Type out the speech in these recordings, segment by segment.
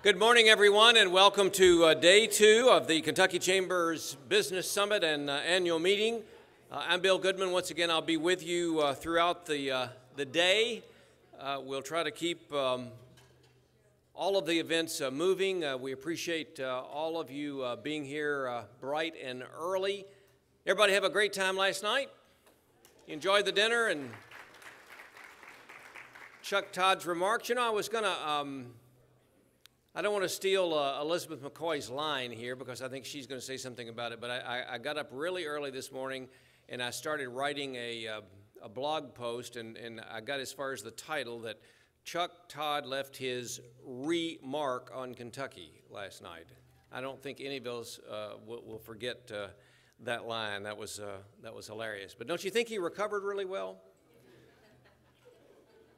Good morning, everyone, and welcome to uh, day two of the Kentucky Chambers Business Summit and uh, annual meeting. Uh, I'm Bill Goodman. Once again, I'll be with you uh, throughout the, uh, the day. Uh, we'll try to keep um, all of the events moving. we appreciate all of you being here bright and early. Everybody have a great time last night? You enjoyed the dinner and Chuck Todd's remarks. You know, I was going to. Um, I don't want to steal uh, Elizabeth McCoy's line here because I think she's going to say something about it, but I, I, got up really early this morning and I started writing a, uh, a blog post, and, and I got as far as the title that Chuck Todd left his remark on Kentucky last night. I don't think any of us uh, will, will, forget uh, that line. That was, uh, that was hilarious. But don't you think he recovered really well?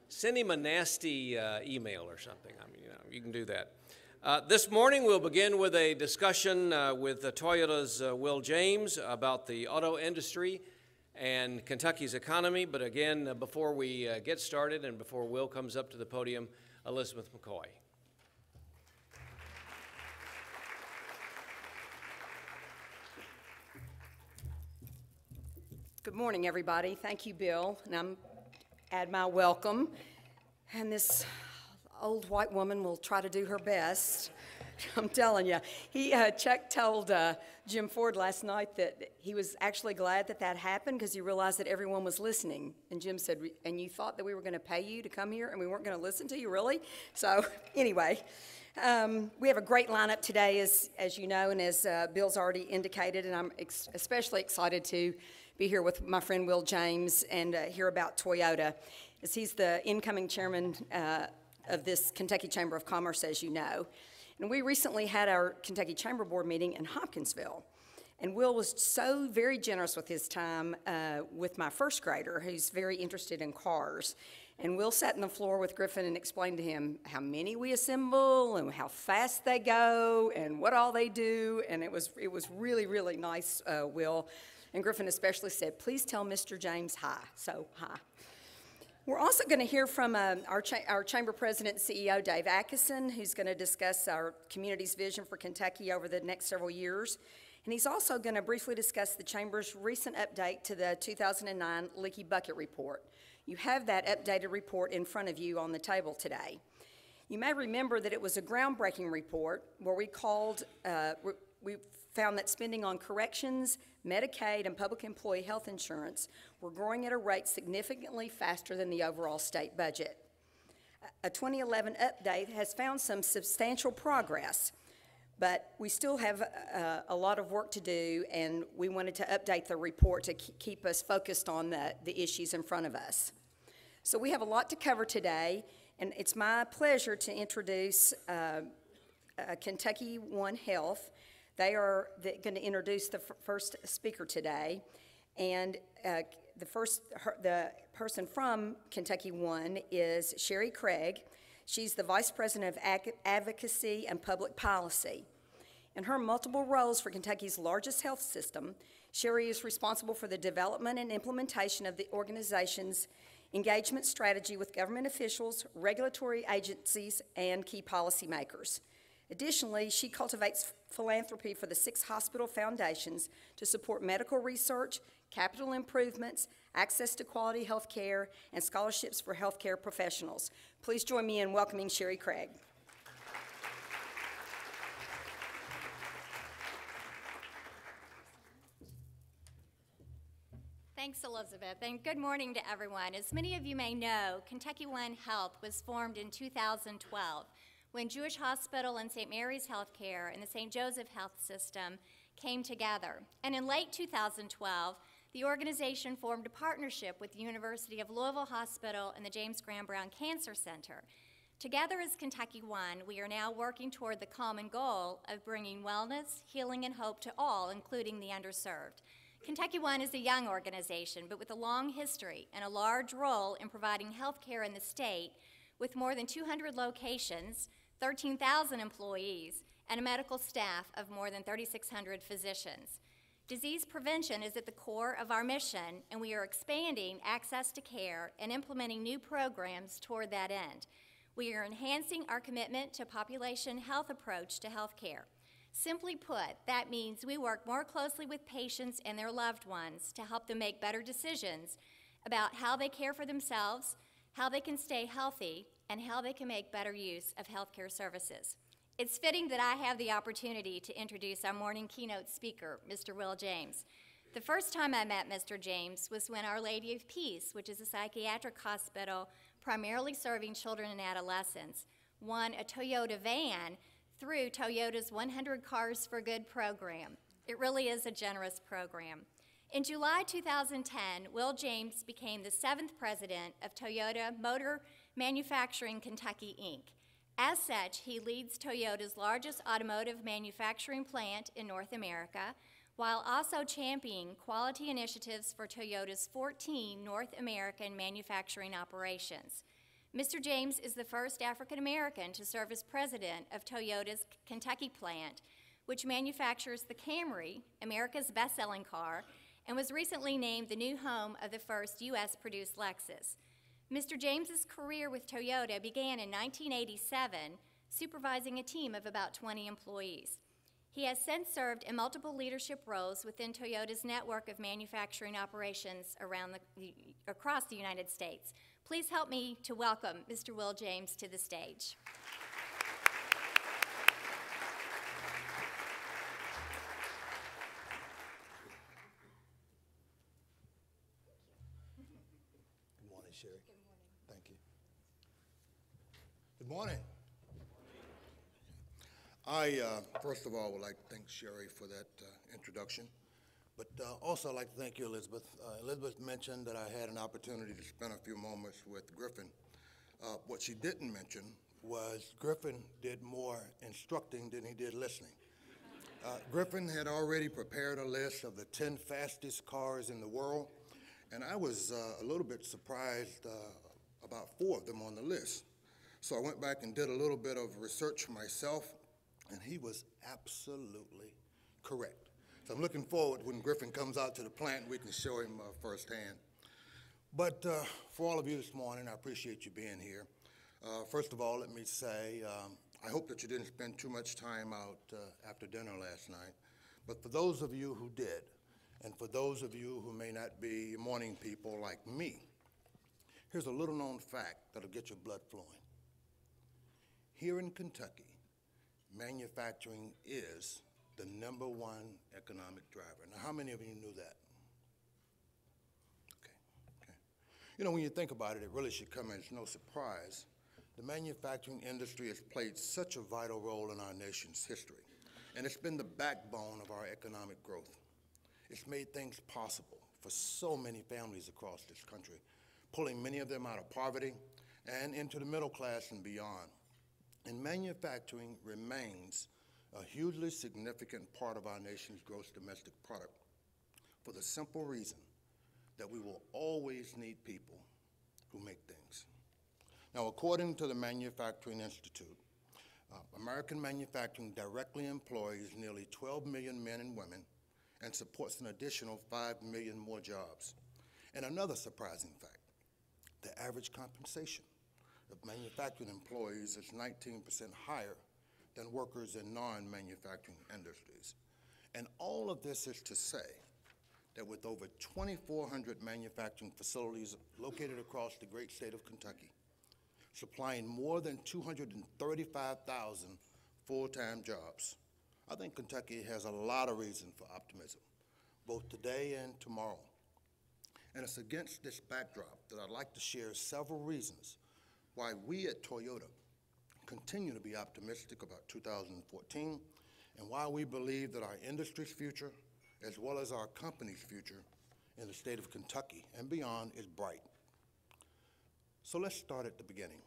Send him a nasty uh, email or something. I mean, you know, you can do that. Uh, this morning, we'll begin with a discussion uh, with Toyota's uh, Wil James about the auto industry and Kentucky's economy. But again, uh, before we uh, get started and before Wil comes up to the podium, Elizabeth McCoy. Good morning, everybody. Thank you, Bill. And I'm add my welcome. And this old white woman will try to do her best. I'm telling you. He, uh, Chuck told uh, Jim Ford last night that he was actually glad that that happened because he realized that everyone was listening. And Jim said, And you thought that we were going to pay you to come here and we weren't going to listen to you, really? So, anyway. Um, we have a great lineup today, as, as you know, and as uh, Bill's already indicated, and I'm ex- especially excited to be here with my friend Wil James and uh, hear about Toyota, as he's the incoming chairman uh, of this Kentucky Chamber of Commerce, as you know. And we recently had our Kentucky Chamber Board meeting in Hopkinsville. And Wil was so very generous with his time uh, with my first grader, who's very interested in cars. And Wil sat on the floor with Griffin and explained to him how many we assemble and how fast they go and what all they do. And it was, it was really, really nice, uh, Wil. And Griffin especially said, please tell Mr. James hi. So, hi. We're also going to hear from uh, our, cha- our Chamber President and CEO, Dave Adkisson, who's going to discuss our community's vision for Kentucky over the next several years. And he's also going to briefly discuss the Chamber's recent update to the 2009 Leaky Bucket Report. You have that updated report in front of you on the table today. You may remember that it was a groundbreaking report where we called, uh, we found that spending on corrections, Medicaid, and public employee health insurance were growing at a rate significantly faster than the overall state budget. A 2011 update has found some substantial progress, but we still have uh, a lot of work to do, and we wanted to update the report to keep us focused on the, the issues in front of us. So we have a lot to cover today, and it's my pleasure to introduce uh, uh, Kentucky One Health, they are going to introduce the first speaker today, and uh, the first her, the person from Kentucky One is Sherry Craig. She's the Vice President of Ad- Advocacy and Public Policy. In her multiple roles for Kentucky's largest health system, Sherry is responsible for the development and implementation of the organization's engagement strategy with government officials, regulatory agencies, and key policymakers. Additionally, she cultivates philanthropy for the six hospital foundations to support medical research, capital improvements, access to quality health care, and scholarships for healthcare professionals. Please join me in welcoming Sherry Craig. Thanks, Elizabeth, and good morning to everyone. As many of you may know, Kentucky One Health was formed in 2012 when Jewish Hospital and St. Mary's Healthcare and the St. Joseph Health System came together. And in late 2012, the organization formed a partnership with the University of Louisville Hospital and the James Graham Brown Cancer Center. Together as Kentucky One, we are now working toward the common goal of bringing wellness, healing, and hope to all, including the underserved. Kentucky One is a young organization, but with a long history and a large role in providing health care in the state, with more than 200 locations 13,000 employees, and a medical staff of more than 3,600 physicians. Disease prevention is at the core of our mission, and we are expanding access to care and implementing new programs toward that end. We are enhancing our commitment to population health approach to healthcare. Simply put, that means we work more closely with patients and their loved ones to help them make better decisions about how they care for themselves, how they can stay healthy, and how they can make better use of healthcare services. It's fitting that I have the opportunity to introduce our morning keynote speaker, Mr. Wil James. The first time I met Mr. James was when Our Lady of Peace, which is a psychiatric hospital primarily serving children and adolescents, won a Toyota van through Toyota's 100 Cars for Good program. It really is a generous program. In July 2010, Wil James became the seventh president of Toyota Motor Manufacturing Kentucky, Inc. As such, he leads Toyota's largest automotive manufacturing plant in North America, while also championing quality initiatives for Toyota's 14 North American manufacturing operations. Mr. James is the first African American to serve as president of Toyota's Kentucky plant, which manufactures the Camry, America's best selling car, and was recently named the new home of the first U.S. produced Lexus. Mr. James's career with Toyota began in 1987, supervising a team of about 20 employees. He has since served in multiple leadership roles within Toyota's network of manufacturing operations around the, across the United States. Please help me to welcome Mr. Wil James to the stage. Good morning, Sherry. Good morning. Thank you. Good morning. I, uh, first of all, would like to thank Sherry for that uh, introduction, but uh, also I'd like to thank you, Elizabeth. Uh, Elizabeth mentioned that I had an opportunity to spend a few moments with Griffin. Uh, What she didn't mention was Griffin did more instructing than he did listening. Uh, Griffin had already prepared a list of the 10 fastest cars in the world, and I was a little bit surprised about four of them on the list. So I went back and did a little bit of research myself, and he was absolutely correct. So I'm looking forward when Griffin comes out to the plant, we can show him uh, firsthand. But uh, for all of you this morning, I appreciate you being here. Uh, first of all, let me say um, I hope that you didn't spend too much time out uh, after dinner last night. But for those of you who did, and for those of you who may not be morning people like me, here's a little known fact that'll get your blood flowing. Here in Kentucky, manufacturing is the number one economic driver. Now, how many of you knew that? Okay, okay. You know, when you think about it, it really should come as no surprise. The manufacturing industry has played such a vital role in our nation's history, and it's been the backbone of our economic growth. It's made things possible for so many families across this country, pulling many of them out of poverty and into the middle class and beyond. And manufacturing remains a hugely significant part of our nation's gross domestic product for the simple reason that we will always need people who make things. Now, according to the Manufacturing Institute, uh, American manufacturing directly employs nearly 12 million men and women and supports an additional 5 million more jobs. And another surprising fact the average compensation of manufacturing employees is 19% higher than workers in non manufacturing industries. And all of this is to say that with over 2,400 manufacturing facilities located across the great state of Kentucky, supplying more than 235,000 full time jobs, I think Kentucky has a lot of reason for optimism, both today and tomorrow. And it's against this backdrop that I'd like to share several reasons why we at Toyota continue to be optimistic about 2014 and why we believe that our industry's future, as well as our company's future in the state of Kentucky and beyond, is bright. So let's start at the beginning.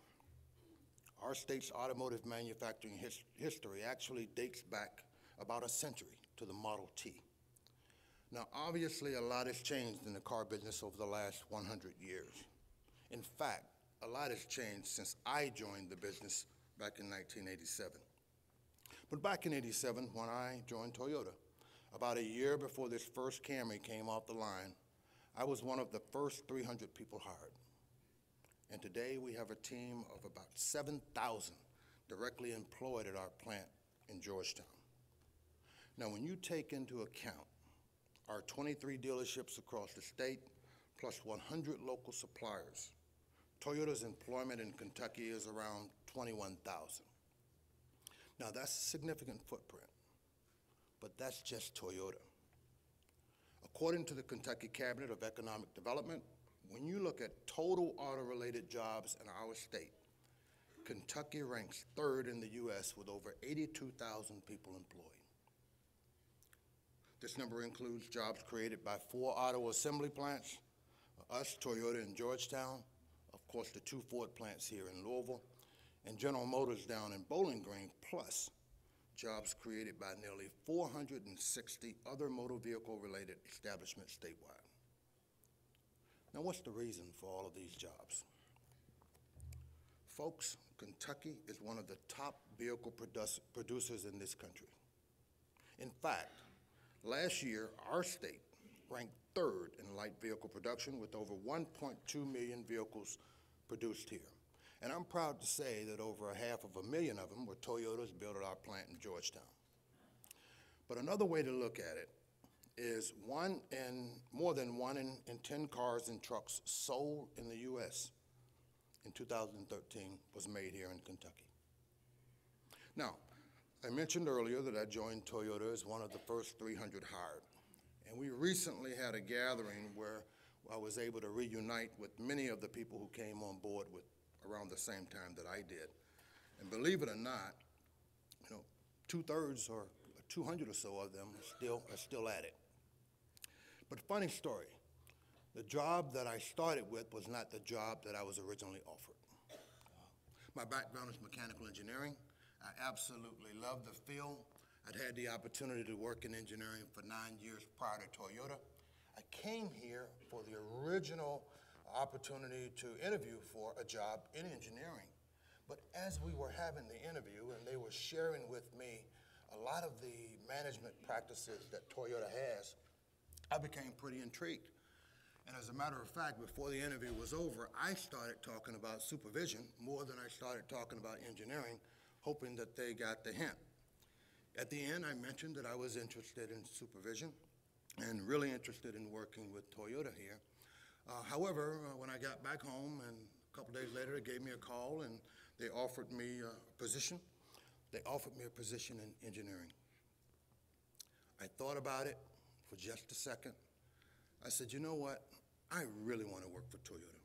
Our state's automotive manufacturing his- history actually dates back about a century to the Model T. Now, obviously, a lot has changed in the car business over the last 100 years. In fact, a lot has changed since I joined the business back in 1987. But back in 87, when I joined Toyota, about a year before this first Camry came off the line, I was one of the first 300 people hired. And today, we have a team of about 7,000 directly employed at our plant in Georgetown. Now, when you take into account our 23 dealerships across the state, plus 100 local suppliers, Toyota's employment in Kentucky is around 21,000. Now, that's a significant footprint, but that's just Toyota. According to the Kentucky Cabinet of Economic Development, when you look at total auto-related jobs in our state, Kentucky ranks third in the U.S. with over 82,000 people employed. This number includes jobs created by four auto assembly plants, us, Toyota and Georgetown, course, the two Ford plants here in Louisville, and General Motors down in Bowling Green, plus jobs created by nearly 460 other motor vehicle-related establishments statewide. Now, what's the reason for all of these jobs? Folks, Kentucky is one of the top vehicle produce- producers in this country. In fact, last year, our state ranked third in light vehicle production with over 1.2 million vehicles produced here. And I'm proud to say that over a half of a million of them were Toyotas built at our plant in Georgetown. But another way to look at it is one in, more than one in, in 10 cars and trucks sold in the U.S. in 2013 was made here in Kentucky. Now, I mentioned earlier that I joined Toyota as one of the first 300 hired. And we recently had a gathering where I was able to reunite with many of the people who came on board with around the same time that I did. And believe it or not, you know, two-thirds or 200 or so of them are still, are still at it. But funny story, the job that I started with was not the job that I was originally offered. My background is mechanical engineering. I absolutely love the field. I'd had the opportunity to work in engineering for nine years prior to Toyota. I came here for the original opportunity to interview for a job in engineering. But as we were having the interview and they were sharing with me a lot of the management practices that Toyota has, I became pretty intrigued. And as a matter of fact, before the interview was over, I started talking about supervision more than I started talking about engineering, hoping that they got the hint. At the end, I mentioned that I was interested in supervision and really interested in working with Toyota here. Uh, however, uh, when I got back home and a couple days later, they gave me a call and they offered me a position. They offered me a position in engineering. I thought about it for just a second. I said, you know what? I really want to work for Toyota.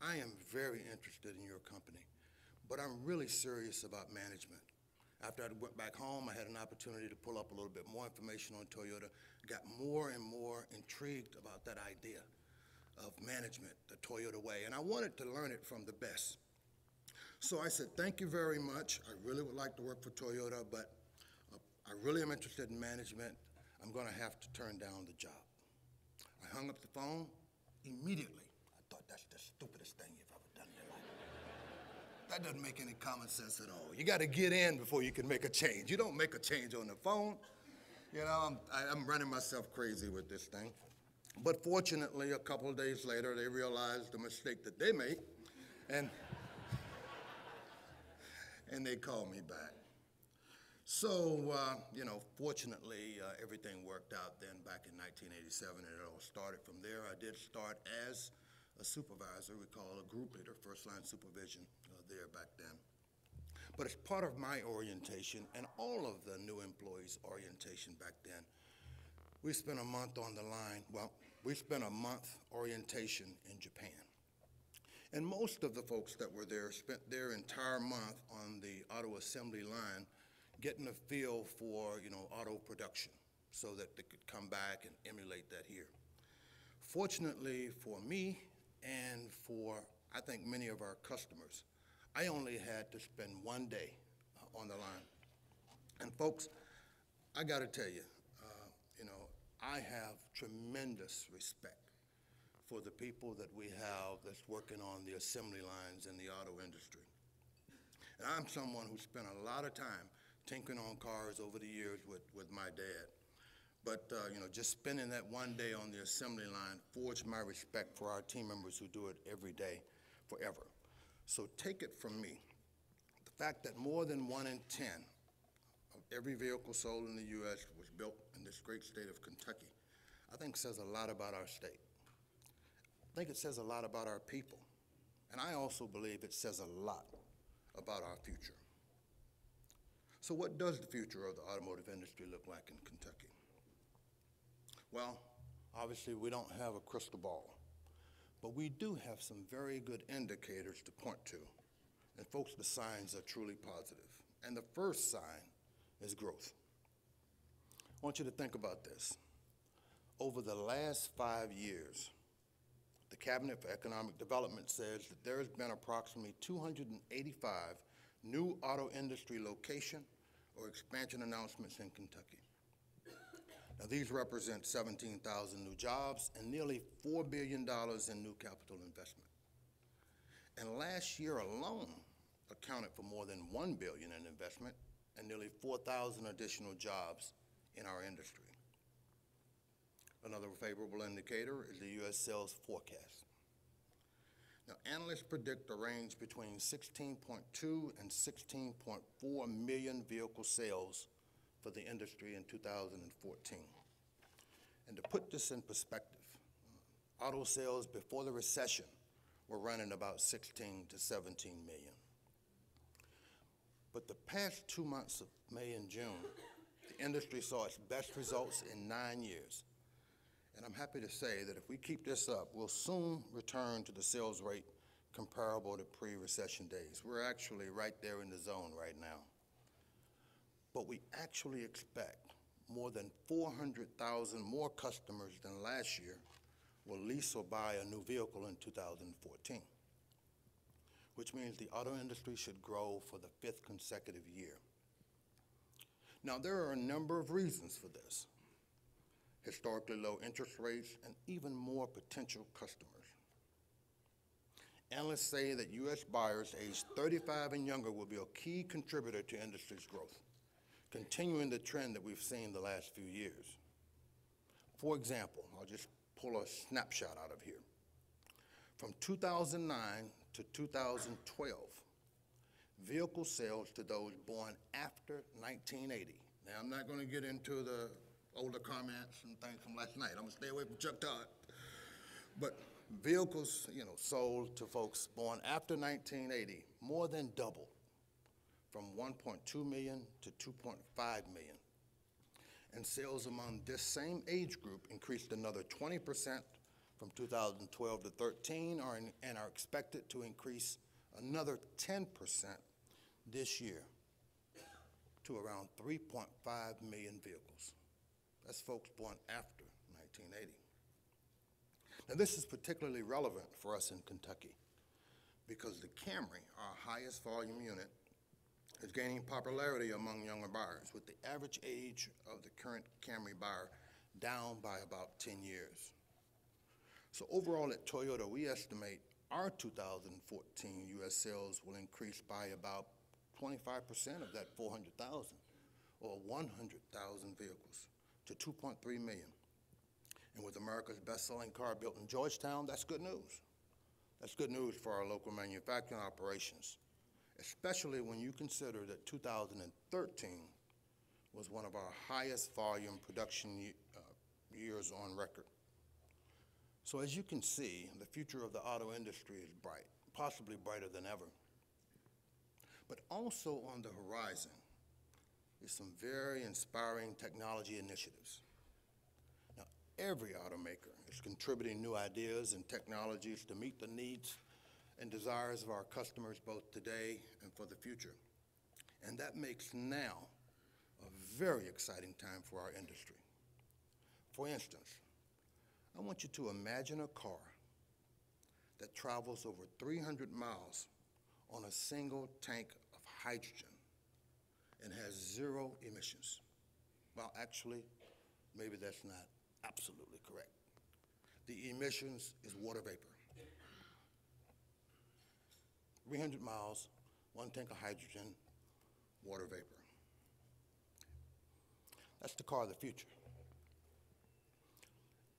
I am very interested in your company, but I'm really serious about management. After I went back home, I had an opportunity to pull up a little bit more information on Toyota, got more and more intrigued about that idea of management, the Toyota way, and I wanted to learn it from the best. So I said, thank you very much. I really would like to work for Toyota, but uh, I really am interested in management. I'm going to have to turn down the job. I hung up the phone immediately. I thought that's the stupidest thing you've ever done in your life. That doesn't make any common sense at all. You got to get in before you can make a change. You don't make a change on the phone. You know, I'm, I, I'm running myself crazy with this thing. But fortunately, a couple days later, they realized the mistake that they made, and and they called me back. So, uh, you know, fortunately, uh, everything worked out then back in 1987, and it all started from there. I did start as a supervisor, we call a group leader, first line supervision uh, there back then. But as part of my orientation and all of the new employees' orientation back then, we spent a month on the line. Well, we spent a month orientation in Japan. And most of the folks that were there spent their entire month on the auto assembly line getting a feel for, you know, auto production so that they could come back and emulate that here. Fortunately for me and for, I think, many of our customers, I only had to spend one day uh, on the line. And folks, I got to tell you, uh, you know, I have tremendous respect for the people that we have that's working on the assembly lines in the auto industry. And I'm someone who spent a lot of time tinkering on cars over the years with, with my dad. But, uh, you know, just spending that one day on the assembly line forged my respect for our team members who do it every day, forever. So take it from me, the fact that more than one in 10 of every vehicle sold in the U.S. was built in this great state of Kentucky, I think says a lot about our state. I think it says a lot about our people. And I also believe it says a lot about our future. So what does the future of the automotive industry look like in Kentucky? Well, obviously, we don't have a crystal ball, but we do have some very good indicators to point to. And folks, the signs are truly positive. And the first sign is growth. I want you to think about this. Over the last five years, the Cabinet for Economic Development says that there has been approximately 285 new auto industry location or expansion announcements in Kentucky. Now, these represent 17,000 new jobs and nearly $4 billion in new capital investment. And last year alone accounted for more than 1 billion in investment and nearly 4,000 additional jobs in our industry. Another favorable indicator is the U.S. sales forecast. Now, analysts predict a range between 16.2 and 16.4 million vehicle sales for the industry in 2014. And to put this in perspective, auto sales before the recession were running about 16 to 17 million. But the past two months of May and June, the industry saw its best results in nine years. And I'm happy to say that if we keep this up, we'll soon return to the sales rate comparable to pre-recession days. We're actually right there in the zone right now. But we actually expect more than 400,000 more customers than last year will lease or buy a new vehicle in 2014, which means the auto industry should grow for the fifth consecutive year. Now, there are a number of reasons for this historically low interest rates, and even more potential customers. Analysts say that U.S. buyers aged 35 and younger will be a key contributor to industry's growth, continuing the trend that we've seen the last few years. For example, I'll just pull a snapshot out of here. From 2009 to 2012, vehicle sales to those born after 1980. Now, I'm not going to get into the older comments and things from last night. I'm gonna stay away from Chuck Todd. But vehicles, you know, sold to folks born after 1980 more than doubled from 1.2 million to 2.5 million. And sales among this same age group increased another 20% from 2012 to 13 are in, and are expected to increase another 10% this year to around 3.5 million vehicles. That's folks born after 1980. Now, this is particularly relevant for us in Kentucky because the Camry, our highest volume unit, is gaining popularity among younger buyers, with the average age of the current Camry buyer down by about 10 years. So overall at Toyota, we estimate our 2014 U.S. sales will increase by about 25% of that 400,000, or 100,000 vehicles to 2.3 million. And with America's best-selling car built in Georgetown, that's good news. That's good news for our local manufacturing operations, especially when you consider that 2013 was one of our highest volume production uh, years on record. So as you can see, the future of the auto industry is bright, possibly brighter than ever. But also on the horizon is some very inspiring technology initiatives. Now, every automaker is contributing new ideas and technologies to meet the needs and desires of our customers both today and for the future. And that makes now a very exciting time for our industry. For instance, I want you to imagine a car that travels over 300 miles on a single tank of hydrogen and has zero emissions. Well, actually, maybe that's not absolutely correct. The emissions is water vapor. 300 miles, one tank of hydrogen, water vapor. That's the car of the future.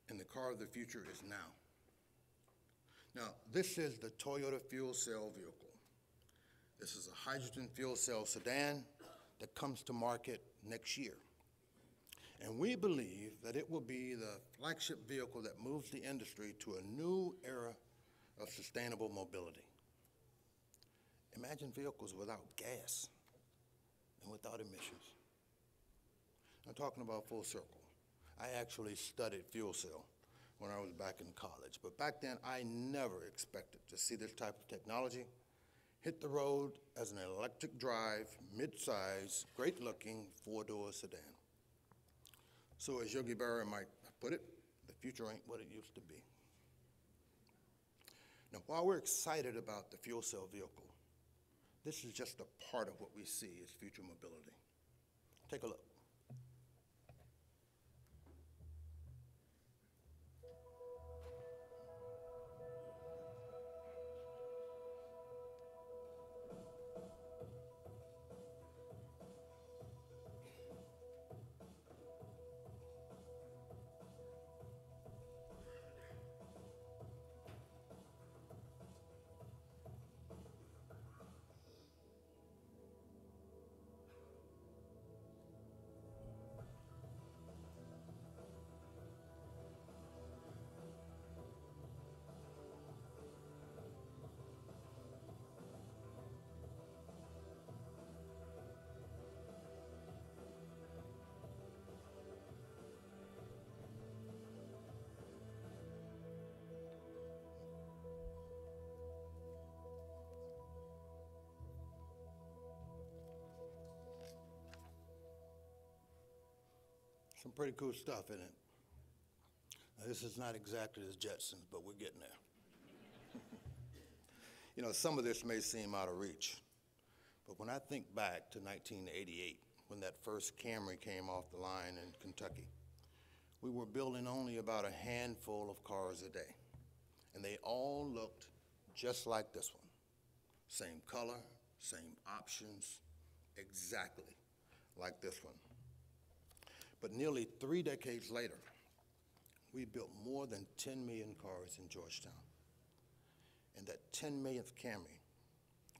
And the car of the future is now. Now, this is the Toyota fuel cell vehicle. This is a hydrogen fuel cell sedan that comes to market next year. And we believe that it will be the flagship vehicle that moves the industry to a new era of sustainable mobility. Imagine vehicles without gas and without emissions. I'm talking about full circle. I actually studied fuel cell when I was back in college, but back then I never expected to see this type of technology hit the road as an electric drive, mid-size, great-looking four-door sedan. So as Yogi Berra might put it, the future ain't what it used to be. Now, while we're excited about the fuel cell vehicle, this is just a part of what we see as future mobility. Take a look. Some pretty cool stuff in it. Now, this is not exactly as Jetsons, but we're getting there. you know, some of this may seem out of reach, but when I think back to 1988, when that first Camry came off the line in Kentucky, we were building only about a handful of cars a day, and they all looked just like this one. Same color, same options, exactly like this one. But nearly three decades later, we built more than 10 million cars in Georgetown. And that 10 millionth Camry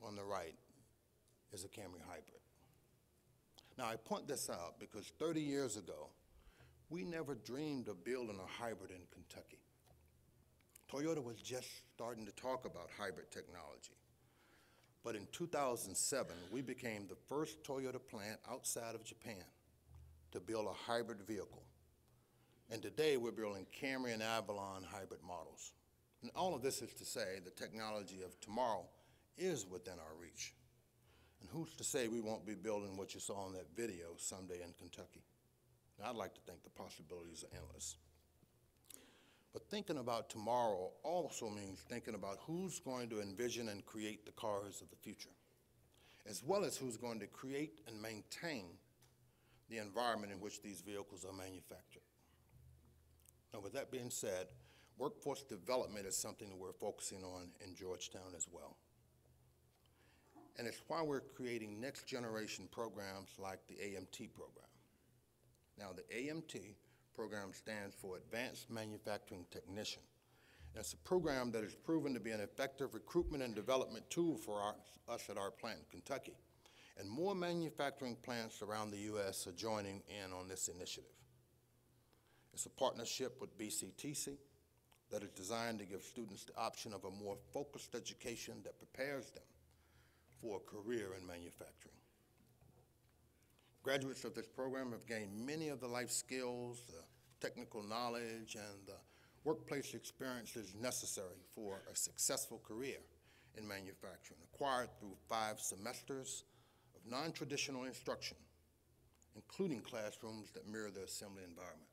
on the right is a Camry hybrid. Now, I point this out because 30 years ago, we never dreamed of building a hybrid in Kentucky. Toyota was just starting to talk about hybrid technology. But in 2007, we became the first Toyota plant outside of Japan to build a hybrid vehicle. And today we're building Camry and Avalon hybrid models. And all of this is to say the technology of tomorrow is within our reach. And who's to say we won't be building what you saw in that video someday in Kentucky? I'd like to think the possibilities are endless. But thinking about tomorrow also means thinking about who's going to envision and create the cars of the future, as well as who's going to create and maintain the environment in which these vehicles are manufactured. Now, with that being said, workforce development is something that we're focusing on in Georgetown as well. And it's why we're creating next generation programs like the AMT program. Now, the AMT program stands for Advanced Manufacturing Technician. And it's a program that has proven to be an effective recruitment and development tool for our, us at our plant in Kentucky and more manufacturing plants around the U.S. are joining in on this initiative. It's a partnership with BCTC that is designed to give students the option of a more focused education that prepares them for a career in manufacturing. Graduates of this program have gained many of the life skills, the technical knowledge, and the workplace experiences necessary for a successful career in manufacturing, acquired through five semesters of non-traditional instruction, including classrooms that mirror the assembly environment.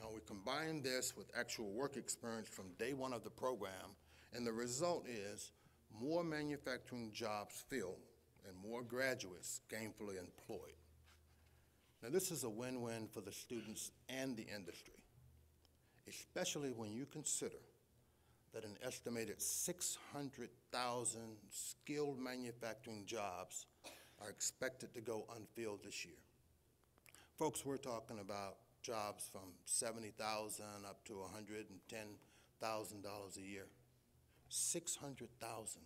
Now, we combine this with actual work experience from day one of the program, and the result is more manufacturing jobs filled and more graduates gainfully employed. Now, this is a win-win for the students and the industry, especially when you consider that an estimated 600,000 skilled manufacturing jobs are expected to go unfilled this year. Folks, we're talking about jobs from 70,000 up to $110,000 a year. 600,000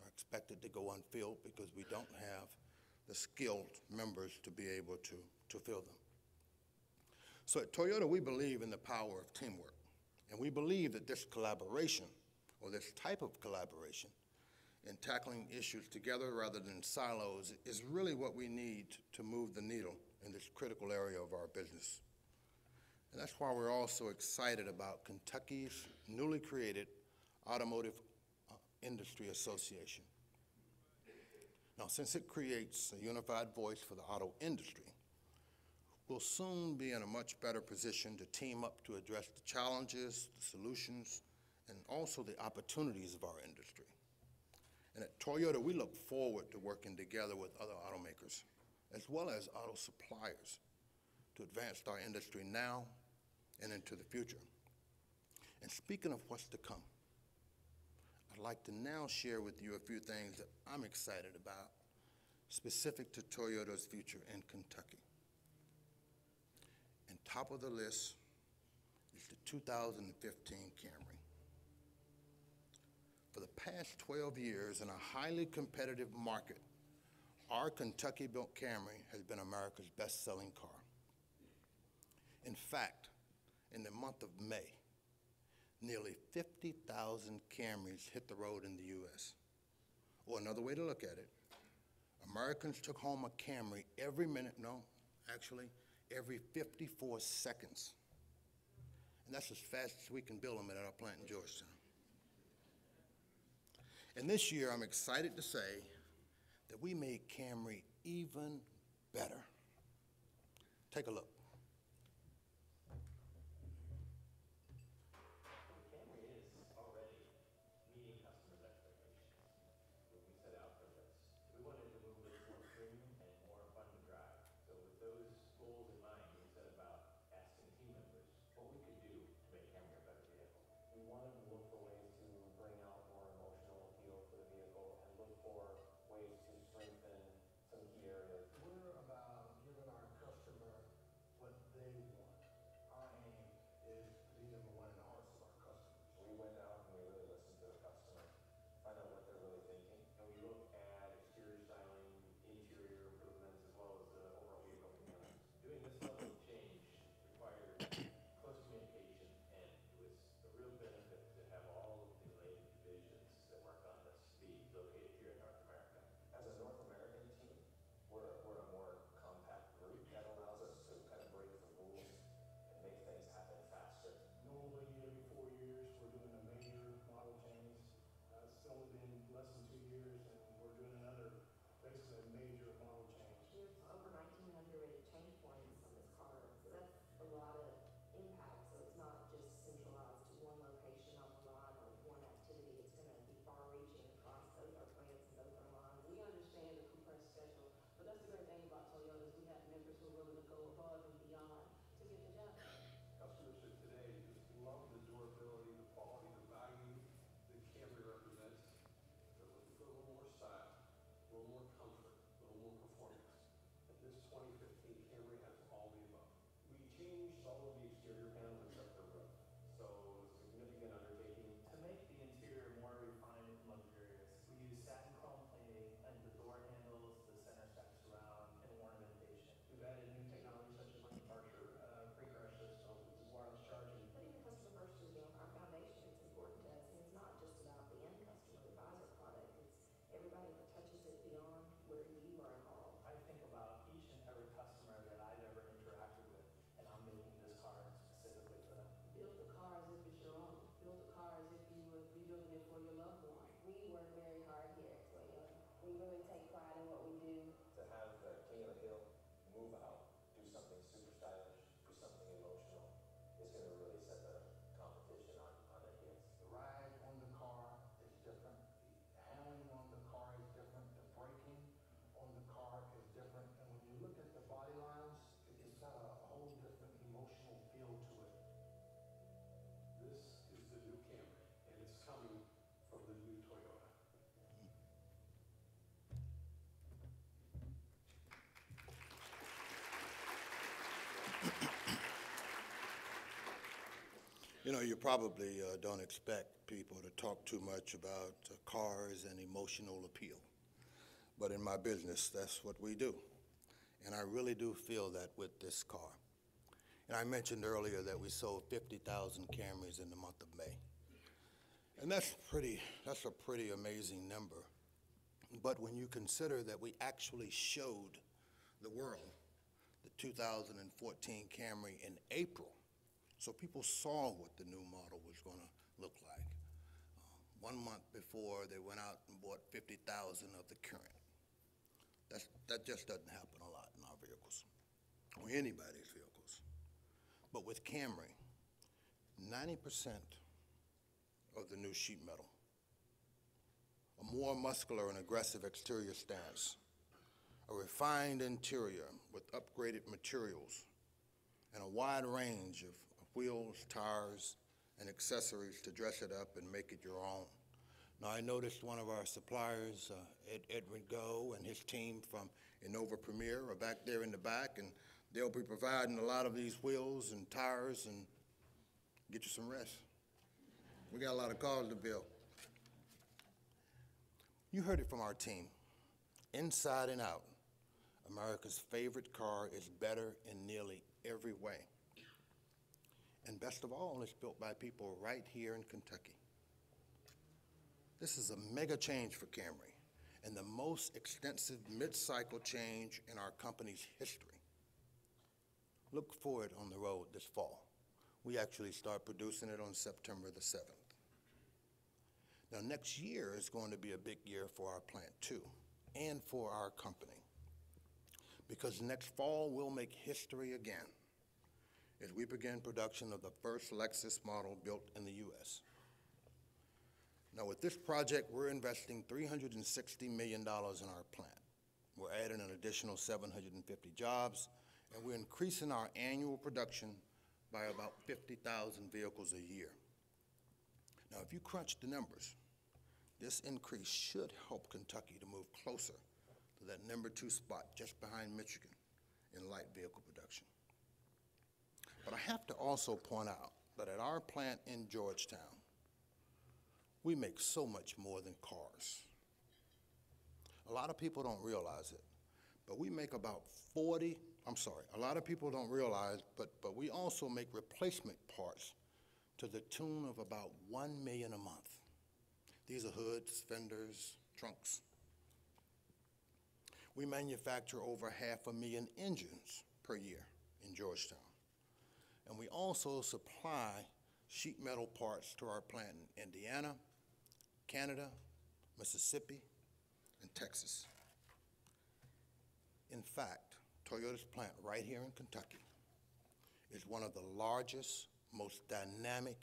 are expected to go unfilled because we don't have the skilled members to be able to, to fill them. So at Toyota, we believe in the power of teamwork, and we believe that this collaboration, or this type of collaboration, in tackling issues together rather than silos is really what we need to move the needle in this critical area of our business. And that's why we're all so excited about Kentucky's newly created Automotive uh, Industry Association. Now, since it creates a unified voice for the auto industry, we'll soon be in a much better position to team up to address the challenges, the solutions, and also the opportunities of our industry. And at Toyota, we look forward to working together with other automakers, as well as auto suppliers, to advance our industry now and into the future. And speaking of what's to come, I'd like to now share with you a few things that I'm excited about, specific to Toyota's future in Kentucky. And top of the list is the 2015 Camry. For the past 12 years, in a highly competitive market, our Kentucky-built Camry has been America's best-selling car. In fact, in the month of May, nearly 50,000 Camrys hit the road in the U.S. Or another way to look at it, Americans took home a Camry every minute, no, actually, every 54 seconds. And that's as fast as we can build them at our plant in Georgetown. And this year, I'm excited to say that we made Camry even better. Take a look. You know, you probably uh, don't expect people to talk too much about uh, cars and emotional appeal. But in my business, that's what we do. And I really do feel that with this car. And I mentioned earlier that we sold 50,000 Camrys in the month of May. And that's pretty, that's a pretty amazing number. But when you consider that we actually showed the world the 2014 Camry in April, so people saw what the new model was going to look like. Uh, One month before, they went out and bought 50,000 of the current. That's, that just doesn't happen a lot in our vehicles, or anybody's vehicles. But with Camry, 90% of the new sheet metal, a more muscular and aggressive exterior stance, a refined interior with upgraded materials, and a wide range of of wheels, tires, and accessories to dress it up and make it your own. Now, I noticed one of our suppliers, uh, Ed- Edwin Go, and his team from Innova Premier are back there in the back, and they'll be providing a lot of these wheels and tires and get you some rest. We got a lot of cars to build. You heard it from our team. Inside and out, America's favorite car is better in nearly every way. And best of all, it's built by people right here in Kentucky. This is a mega change for Camry and the most extensive mid-cycle change in our company's history. Look for it on the road this fall. We actually start producing it on September the 7th. Now, next year is going to be a big year for our plant too, and for our company. Because next fall, we'll make history again as we begin production of the first Lexus model built in the U.S. Now, with this project, we're investing $360 million in our plant. We're adding an additional 750 jobs, and we're increasing our annual production by about 50,000 vehicles a year. Now, if you crunch the numbers, this increase should help Kentucky to move closer to that number two spot just behind Michigan in light vehicle production. But I have to also point out that at our plant in Georgetown, we make so much more than cars. A lot of people don't realize it, but we make about 40, I'm sorry, a lot of people don't realize, but, but we also make replacement parts to the tune of about 1 million a month. These are hoods, fenders, trunks. We manufacture over half a million engines per year in Georgetown. And we also supply sheet metal parts to our plant in Indiana, Canada, Mississippi, and Texas. In fact, Toyota's plant right here in Kentucky is one of the largest, most dynamic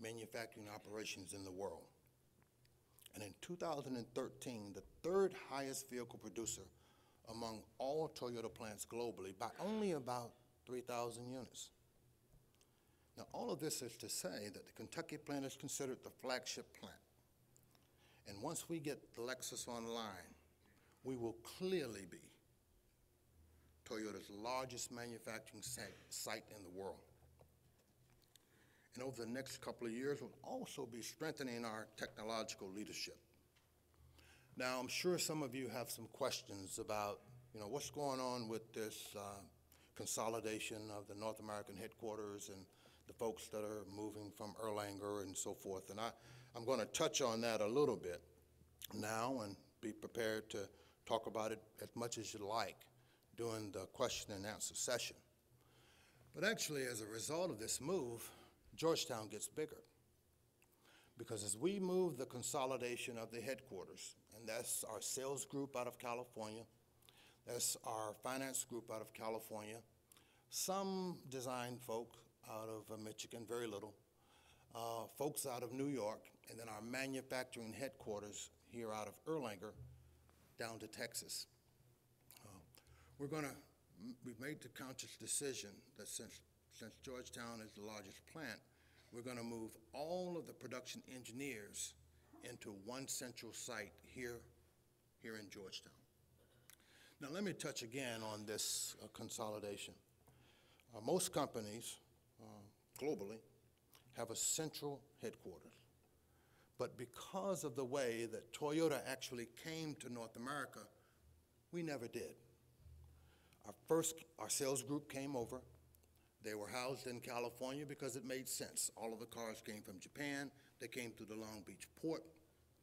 manufacturing operations in the world. And in 2013, the third highest vehicle producer among all Toyota plants globally by only about 3,000 units. Of this is to say that the Kentucky plant is considered the flagship plant. And once we get the Lexus online, we will clearly be Toyota's largest manufacturing site in the world. And over the next couple of years, we'll also be strengthening our technological leadership. Now, I'm sure some of you have some questions about, you know, what's going on with this uh, consolidation of the North American headquarters and the folks that are moving from Erlanger and so forth. And I, I'm going to touch on that a little bit now and be prepared to talk about it as much as you like during the question and answer session. But actually, as a result of this move, Georgetown gets bigger. Because as we move the consolidation of the headquarters, and that's our sales group out of California, that's our finance group out of California, some design folk out of uh, Michigan, very little, uh, folks out of New York, and then our manufacturing headquarters here out of Erlanger down to Texas. Uh, We're going to, we've made the conscious decision that since, since Georgetown is the largest plant, we're going to move all of the production engineers into one central site here, here in Georgetown. Now, let me touch again on this uh, consolidation. Uh, Most companies globally have a central headquarters. But because of the way that Toyota actually came to North America, we never did. Our first, our sales group came over. They were housed in California because it made sense. All of the cars came from Japan. They came through the Long Beach port.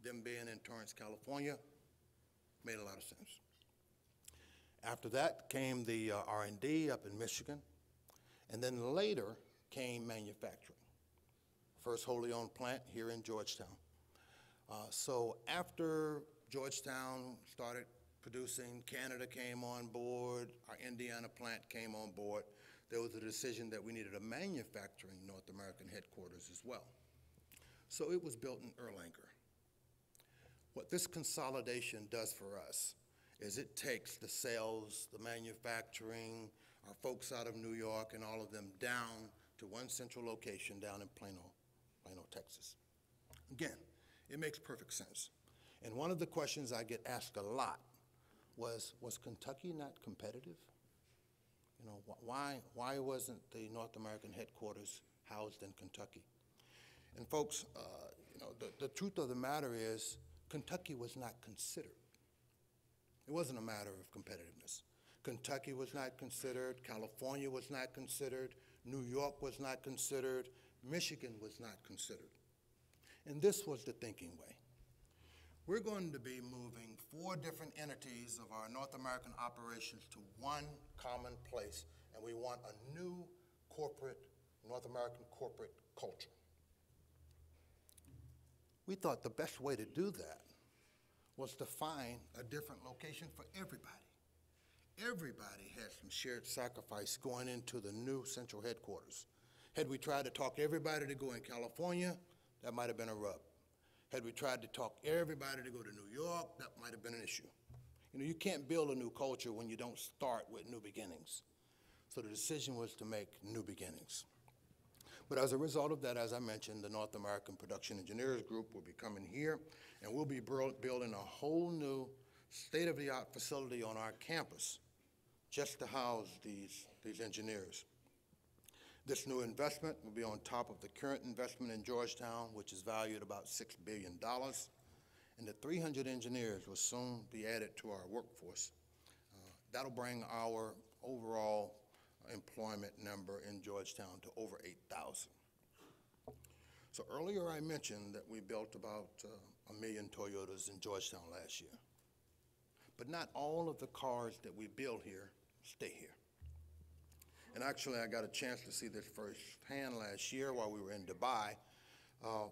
Them being in Torrance, California, made a lot of sense. After that came the uh, R&D up in Michigan, and then later came manufacturing. First wholly owned plant here in Georgetown. Uh, so after Georgetown started producing, Canada came on board, our Indiana plant came on board, there was a decision that we needed a manufacturing North American headquarters as well. So it was built in Erlanger. What this consolidation does for us is it takes the sales, the manufacturing, our folks out of New York and all of them down to one central location down in Plano, Plano, Texas. Again, it makes perfect sense. And one of the questions I get asked a lot was, was Kentucky not competitive? You know, wh- why, why wasn't the North American headquarters housed in Kentucky? And folks, uh, you know, the, the truth of the matter is Kentucky was not considered. It wasn't a matter of competitiveness. Kentucky was not considered, California was not considered, New York was not considered, Michigan was not considered. And this was the thinking way. We're going to be moving four different entities of our North American operations to one common place, and we want a new corporate, North American corporate culture. We thought the best way to do that was to find a different location for everybody. Everybody had some shared sacrifice going into the new central headquarters. Had we tried to talk everybody to go in California, that might have been a rub. Had we tried to talk everybody to go to New York, that might have been an issue. You know, you can't build a new culture when you don't start with new beginnings. So the decision was to make new beginnings. But as a result of that, as I mentioned, the North American Production Engineers Group will be coming here, and we'll be building a whole new state-of-the-art facility on our campus just to house these, these engineers. This new investment will be on top of the current investment in Georgetown, which is valued about $6 billion. And the 300 engineers will soon be added to our workforce. Uh, That'll bring our overall employment number in Georgetown to over 8,000. So earlier I mentioned that we built about uh, a million Toyotas in Georgetown last year. But not all of the cars that we build here stay here. And actually, I got a chance to see this firsthand last year while we were in Dubai, uh,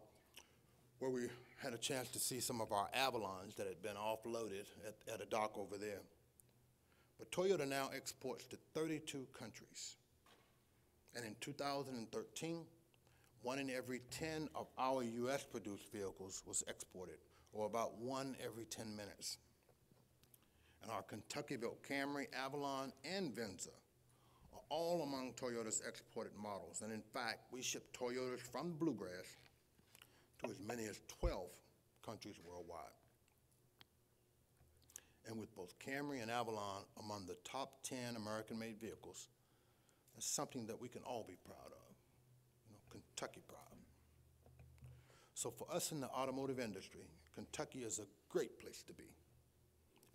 where we had a chance to see some of our Avalons that had been offloaded at, at a dock over there. But Toyota now exports to 32 countries. And in 2013, one in every 10 of our US produced vehicles was exported, or about one every 10 minutes. And our Kentucky built Camry, Avalon, and Venza are all among Toyota's exported models. And in fact, we ship Toyotas from Bluegrass to as many as 12 countries worldwide. And with both Camry and Avalon among the top 10 American-made vehicles, that's something that we can all be proud of. You know, Kentucky proud. So for us in the automotive industry, Kentucky is a great place to be.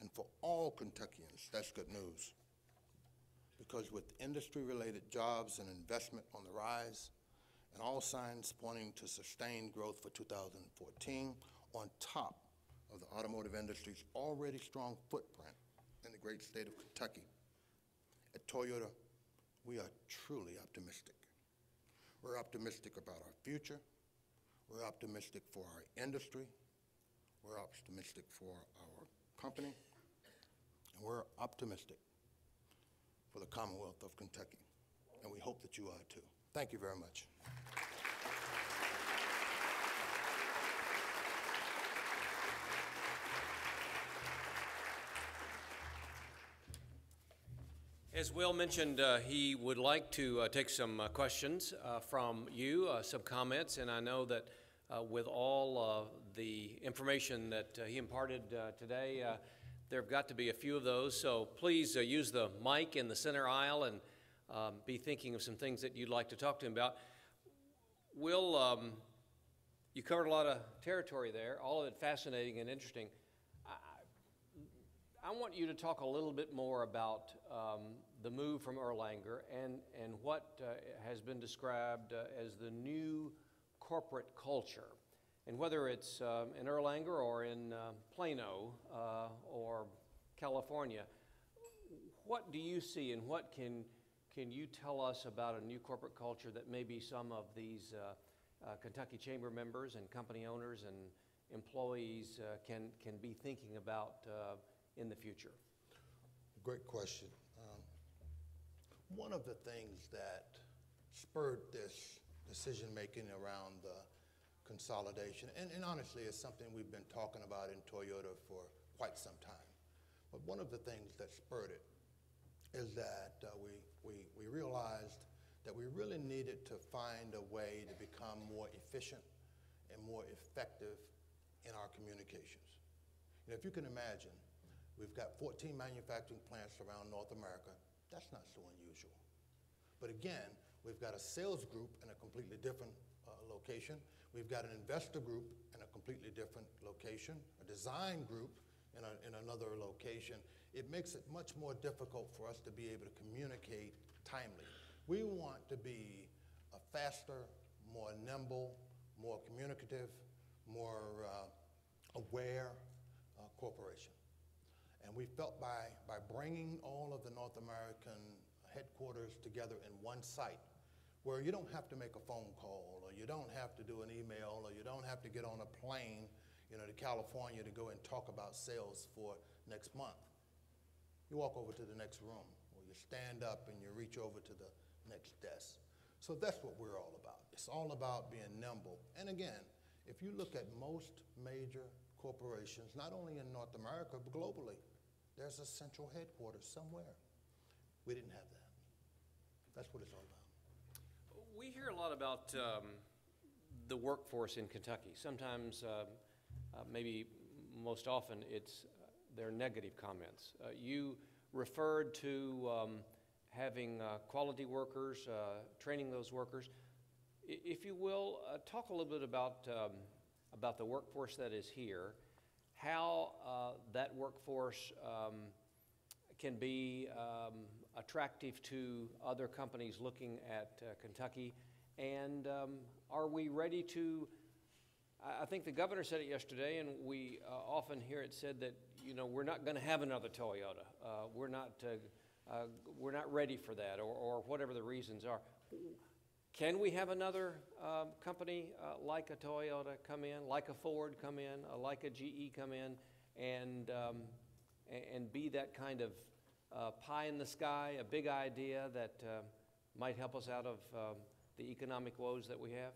And for all Kentuckians, that's good news. Because with industry-related jobs and investment on the rise, and all signs pointing to sustained growth for 2014, on top of the automotive industry's already strong footprint in the great state of Kentucky, at Toyota, we are truly optimistic. We're optimistic about our future. We're optimistic for our industry. We're optimistic for our company. And we're optimistic for the Commonwealth of Kentucky. And we hope that you are too. Thank you very much. As Wil mentioned, uh, he would like to uh, take some uh, questions uh, from you, uh, some comments, and I know that uh, with all the information that uh, he imparted uh, today, uh, there have got to be a few of those. So please use the mic in the center aisle and um, be thinking of some things that you'd like to talk to him about. Wil, um, you covered a lot of territory there, all of it fascinating and interesting. I, I want you to talk a little bit more about um, the move from Erlanger and, and what uh, has been described uh, as the new corporate culture. And whether it's um, in Erlanger or in uh, Plano uh, or California, what do you see and what can, can you tell us about a new corporate culture that maybe some of these uh, uh, Kentucky Chamber members and company owners and employees uh, can, can be thinking about uh, in the future? Great question. Um, One of the things that spurred this decision-making around the consolidation, and, and honestly, it's something we've been talking about in Toyota for quite some time. But one of the things that spurred it is that uh, we, we, we realized that we really needed to find a way to become more efficient and more effective in our communications. You know, if you can imagine, we've got 14 manufacturing plants around North America. That's not so unusual. But again, we've got a sales group in a completely different uh, location. We've got an investor group in a completely different location, a design group in, a, in another location. It makes it much more difficult for us to be able to communicate timely. We want to be a faster, more nimble, more communicative, more uh, aware uh, corporation. And we felt by, by bringing all of the North American headquarters together in one site, where you don't have to make a phone call, or you don't have to do an email, or you don't have to get on a plane, you know, to California to go and talk about sales for next month. You walk over to the next room, or you stand up and you reach over to the next desk. So that's what we're all about. It's all about being nimble. And again, if you look at most major corporations, not only in North America, but globally, there's a central headquarters somewhere. We didn't have that. That's what it's all about. We hear a lot about um, the workforce in Kentucky. Sometimes, uh, uh, maybe most often, it's uh, their negative comments. Uh, you referred to um, having uh, quality workers, uh, training those workers. I- If you will, talk a little bit about, um, about the workforce that is here, how that workforce um, can be um, attractive to other companies looking at uh, Kentucky, and um, are we ready to? I, think the governor said it yesterday, and we uh, often hear it said that you know we're not going to have another Toyota. Uh, we're not. Uh, uh, we're not ready for that, or, or whatever the reasons are. Can we have another um, company uh, like a Toyota come in, like a Ford come in, like a GE come in, and, um, and be that kind of uh, pie in the sky, a big idea that uh, might help us out of um, the economic woes that we have?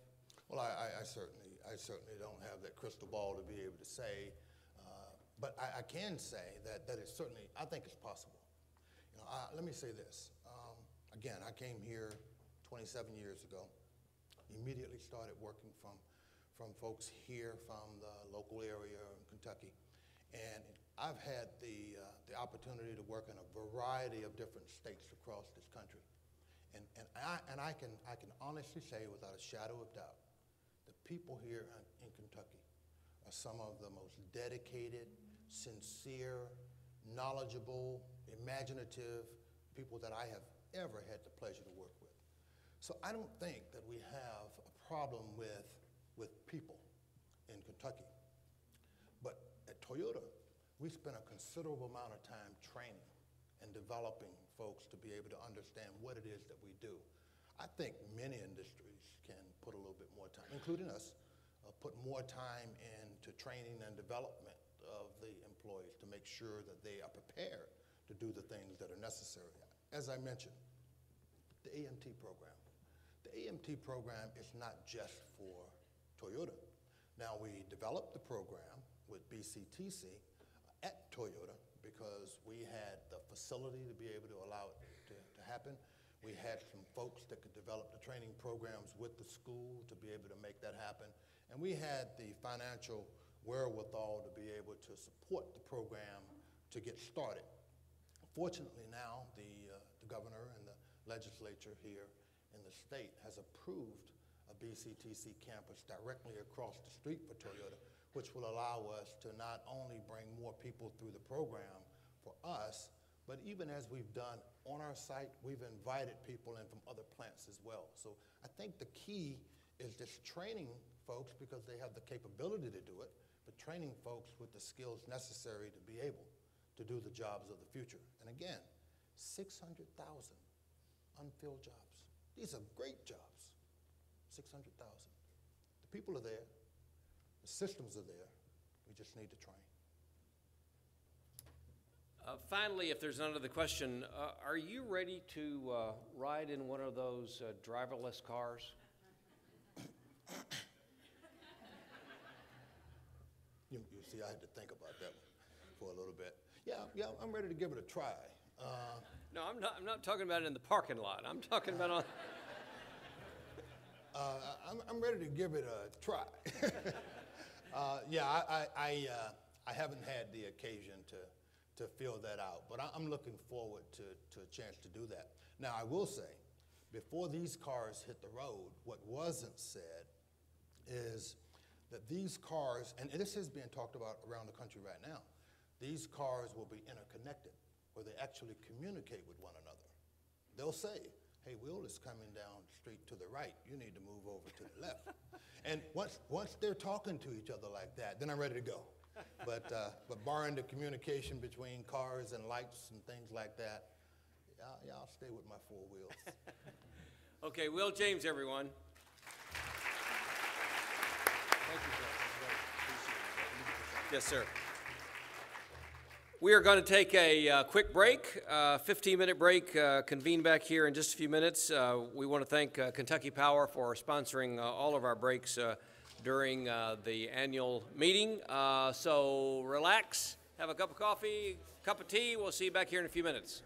Well, I, I- certainly, I certainly don't have that crystal ball to be able to say, uh, but I, I can say that, that it's certainly, I think it's possible. You know, I, let me say this. Um, again, I came here 27 years ago, immediately started working from, from folks here from the local area in Kentucky. And I've had the, uh, the opportunity to work in a variety of different states across this country. And, and, I, and I, can, I can honestly say without a shadow of doubt, the people here in, in Kentucky are some of the most dedicated, sincere, knowledgeable, imaginative people that I have ever had the pleasure to work with. So I don't think that we have a problem with, with people in Kentucky. But at Toyota, we spent a considerable amount of time training and developing folks to be able to understand what it is that we do. I think many industries can put a little bit more time, including us, uh, put more time into training and development of the employees to make sure that they are prepared to do the things that are necessary. As I mentioned, the AMT program. The AMT program is not just for Toyota. Now, we developed the program with BCTC Toyota because we had the facility to be able to allow it to, to happen. We had some folks that could develop the training programs with the school to be able to make that happen. And we had the financial wherewithal to be able to support the program to get started. Fortunately now, the, uh, the governor and the legislature here in the state has approved a BCTC campus directly across the street for Toyota, which will allow us to not only bring more people through the program for us, but even as we've done on our site, we've invited people in from other plants as well. So I think the key is just training folks because they have the capability to do it, but training folks with the skills necessary to be able to do the jobs of the future. And again, 600,000 unfilled jobs. These are great jobs. 600,000. The people are there, the systems are there, we just need to train. Uh, Finally, if there's none other question, uh, are you ready to uh, ride in one of those uh, driverless cars? You, you see, I had to think about that one for a little bit. Yeah, yeah, I'm ready to give it a try. Uh, No, I'm not, I'm not talking about it in the parking lot. I'm talking about on, Uh, I'm, I'm ready to give it a try. uh, yeah, I, I, I, uh, I haven't had the occasion to, to feel that out, but I'm looking forward to, to a chance to do that. Now, I will say, before these cars hit the road, what wasn't said is that these cars, and this is being talked about around the country right now, these cars will be interconnected, where they actually communicate with one another. They'll say, hey, Wil is coming down the street to the right, you need to move over to the left. and once, once they're talking to each other like that, then I'm ready to go. But, uh, but barring the communication between cars and lights and things like that, y'all, y'all stay with my four wheels. okay, Wil James, everyone. Thank you, sir. Yes, sir. We are going to take a uh, quick break, uh, 15-minute break, uh, convene back here in just a few minutes. Uh, We want to thank uh, Kentucky Power for sponsoring uh, all of our breaks uh, during uh, the annual meeting. Uh, So relax, have a cup of coffee, cup of tea. We'll see you back here in a few minutes.